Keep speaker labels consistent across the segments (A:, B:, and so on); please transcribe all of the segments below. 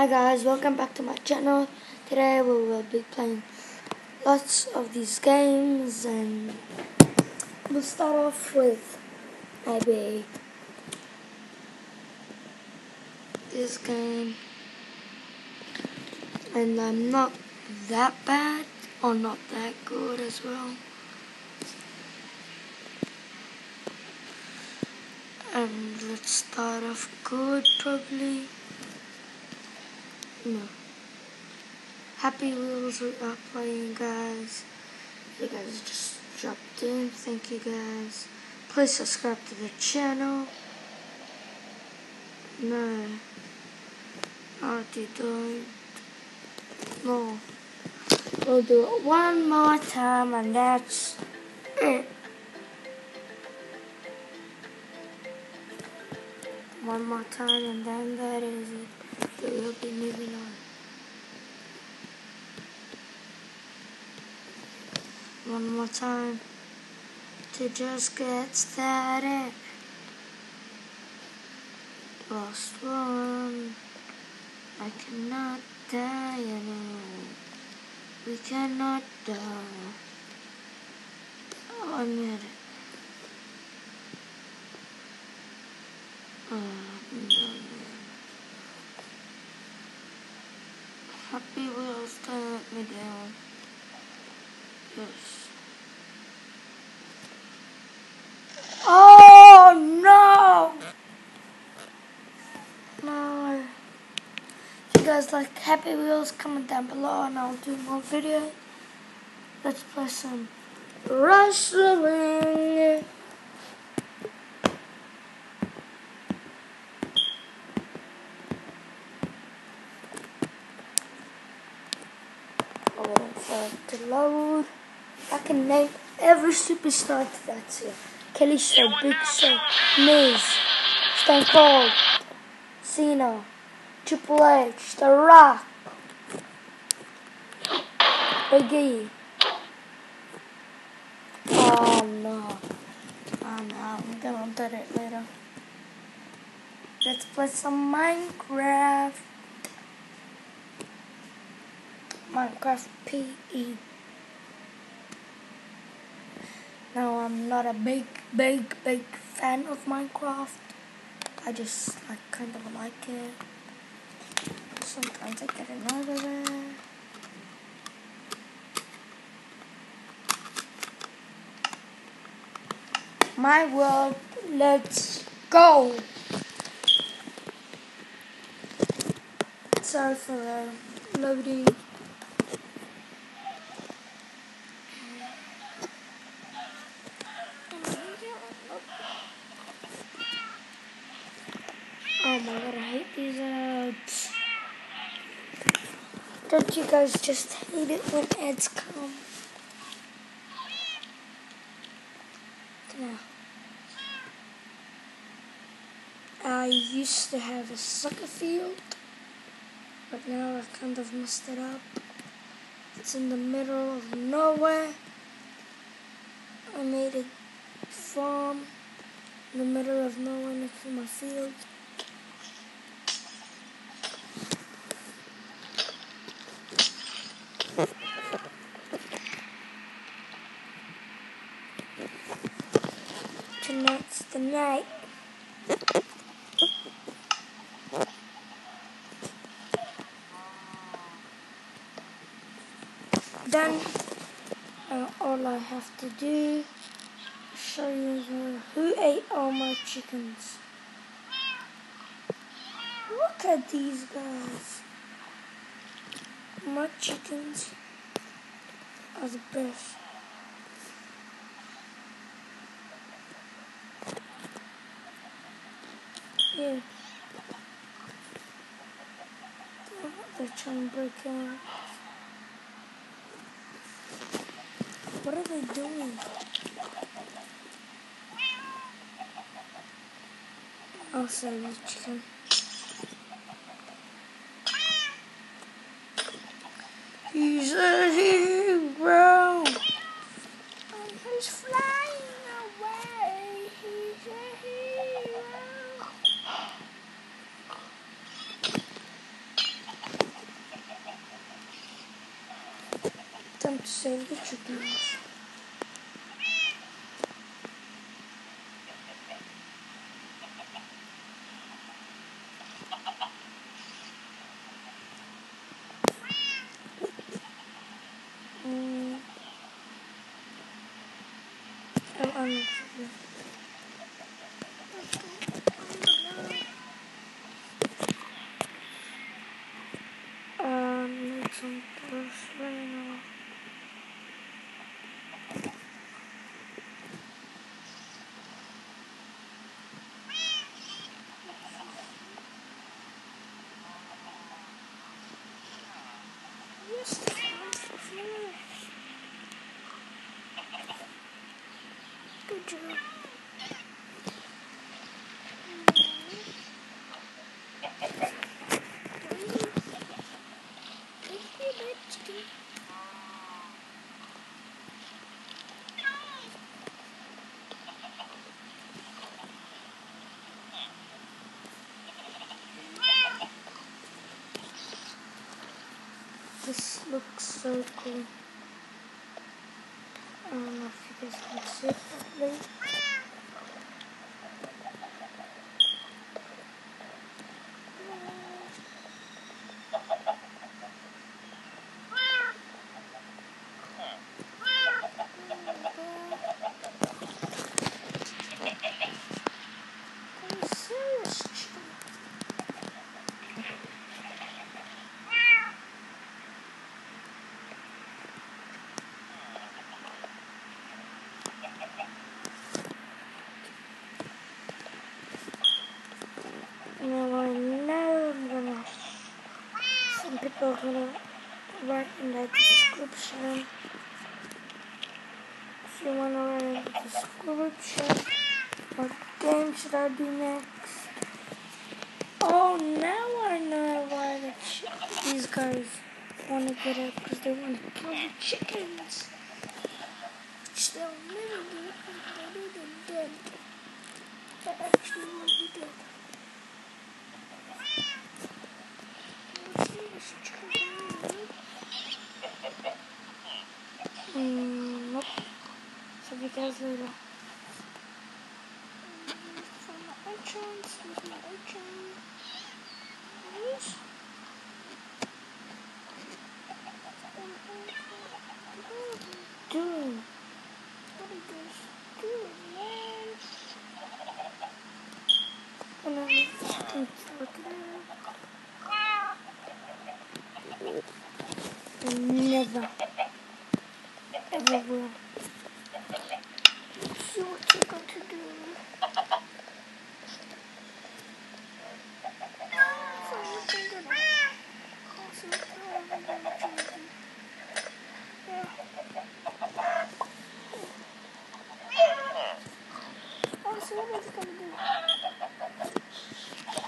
A: Hi guys, welcome back to my channel. Today we will be playing lots of these games and we'll start off with maybe this game and I'm not that bad or not that good as well. And let's start off good probably. No. Happy Wheels we are playing guys. You guys just dropped in. Thank you guys. Please subscribe to the channel. No. Not you don't. No. We'll do it one more time and that's it. One more time and then that is it. We'll be moving on. One more time to just get started. Lost one. I cannot die alone. We cannot die. One minute. Oh, uh no, no. Happy Wheels, don't let me down. Yes. Oh no! No. If you guys like Happy Wheels, comment down below and I'll do more videos. Let's play some wrestling. I'm for it to load. I can name every superstar that's here. Kelly Show, Big Show, Miz, Stone Cold, Cena, Triple H, The Rock, Big E. Oh no. Oh no, I'm gonna do it later. Let's play some Minecraft. Minecraft PE. Now I'm not a big, big, big fan of Minecraft. I just like kind of like it. Sometimes I get annoyed with it. My world, let's go. Sorry for uh, the loading. I hate these ads. Don't you guys just hate it when ads come? I used to have a soccer field, but now I've kind of messed it up. It's in the middle of nowhere. I made a farm in the middle of nowhere next to my field. Tonight's the night. Then uh, all I have to do show you who ate all my chickens. Look at these guys. My chickens are the best. Yeah. They're trying to break out. What are they doing? I'll save the chicken. dirty, bro. He's flying away. He's a hero. Time to save the chickens. This looks so cool. I don't know if you guys can see it properly. Are you serious, Chum? Now I know I'm gonna. Are gonna in the description. If you wanna write in the description, what game should I do next? Oh, now I know why the these guys wanna get up because they wanna kill the chickens, which they'll never do they're dead. They actually will be dead. Mm. So you. Yes. Doing. What are you guys doing, man? And then, let's look at it. Never. Ever will. See what you're going to do. So you can get a awesome time and then choose it. Yeah. Oh, so what is it going to do?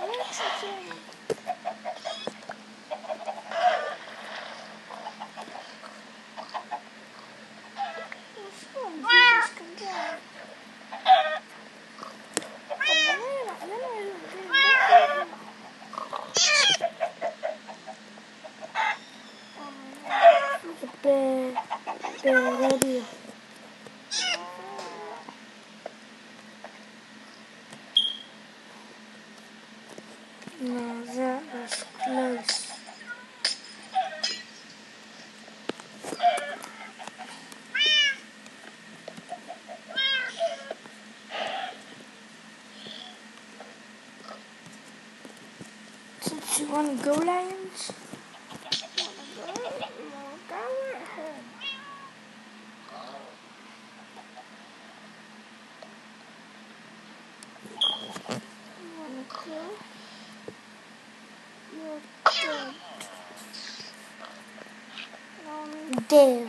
A: Electrocution. Bad, bad idea. No, that was close. Since you want to go, Lions? Wanna go? Well, go ahead. You wanna go? You're dead. Yeah.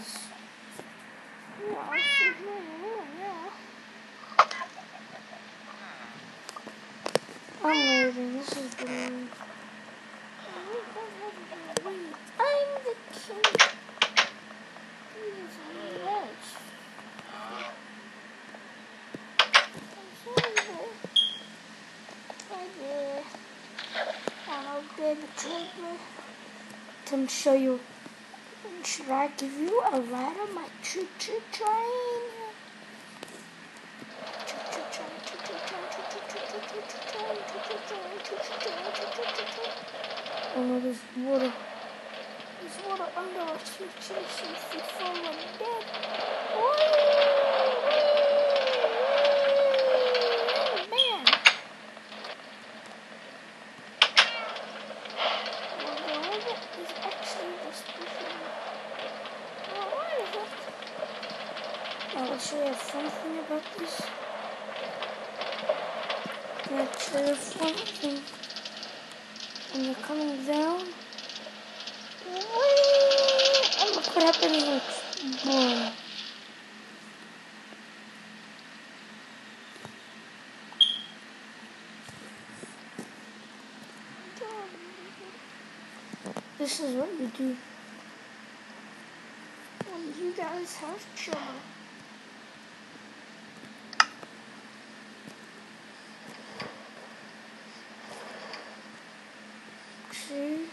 A: I'm leaving. This is moon. I'm the king. He's rich. I'm sorry. Right there. I know they betrayed me. To show you should I give you a ride on my choo-choo train? Oh no, there's water. There's water under our choo-choo since we fallen dead. Man. Well, the river is actually just before. Well, why is it? Now, you a fun thing about this. Let's show you a fun thing. When you're coming down, and look what happens next. Boom. This is what you do when you guys have trouble. See?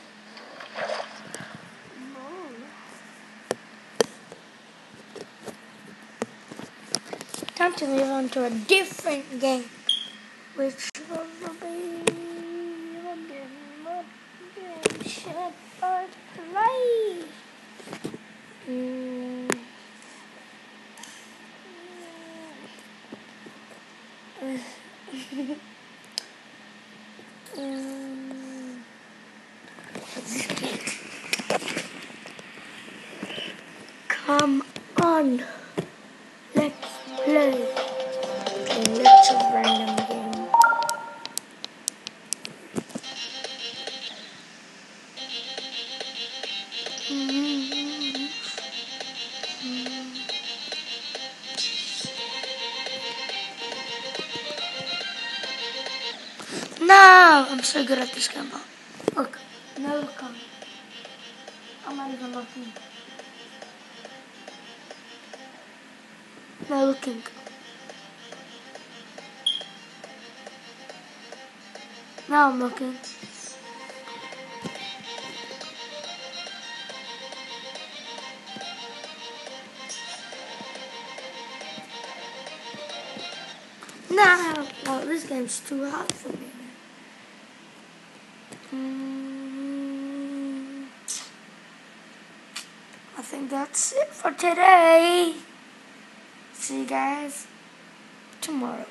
A: Time to move on to a different game, which will be I play? Mm. um, Come on, No, I'm so good at this game. Look, no look. I'm not even looking. No looking. Now I'm looking. No, well, this game's too hard for me. Mm, I think that's it for today. See you guys tomorrow.